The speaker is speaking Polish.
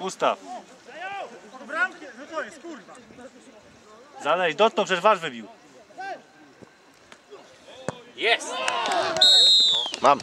Ustaw. Bramki, no to jest, kurwa. Zaleź, dotknął, przecież wasz wybił. Jest! Mam.